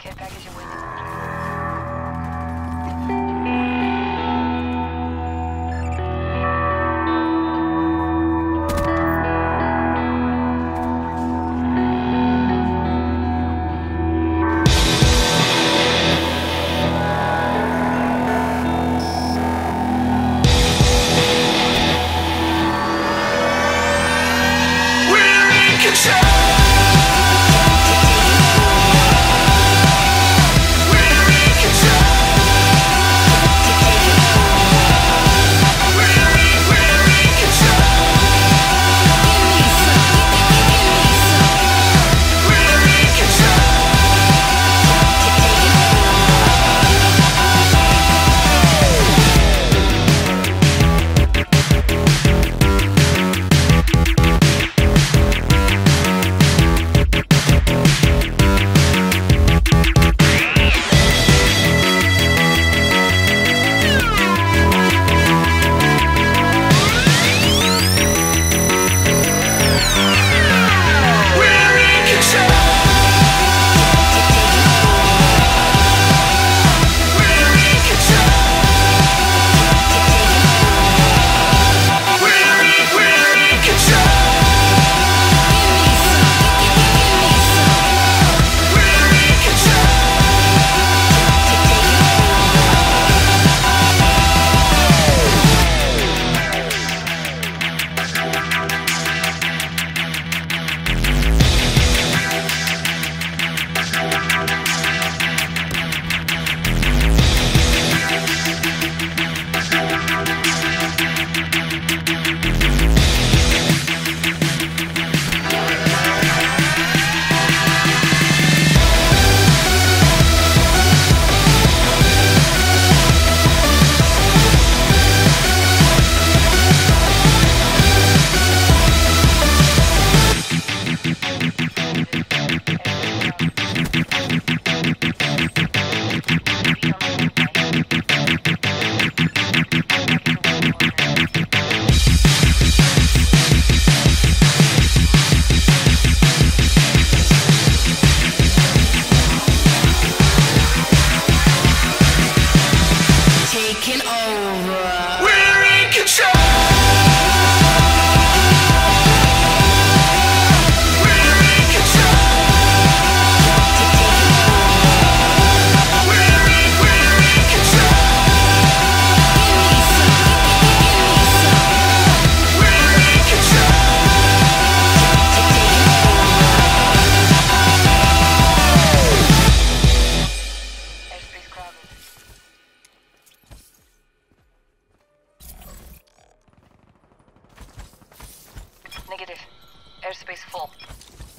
Care package awaiting. taking over. helpful.